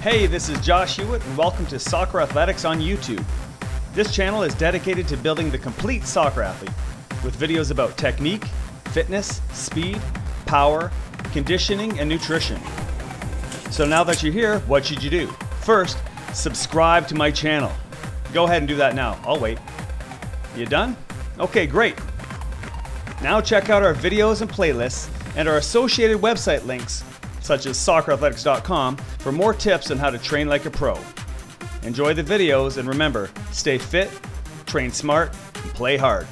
Hey, this is Josh Hewitt, and welcome to Soccer Athletics on YouTube. This channel is dedicated to building the complete soccer athlete with videos about technique, fitness, speed, power, conditioning, and nutrition. So now that you're here, what should you do? First, subscribe to my channel. Go ahead and do that now. I'll wait. You done? Okay, great. Now check out our videos and playlists and our associated website links, such as soccerathletics.com, for more tips on how to train like a pro. Enjoy the videos and remember, stay fit, train smart, and play hard.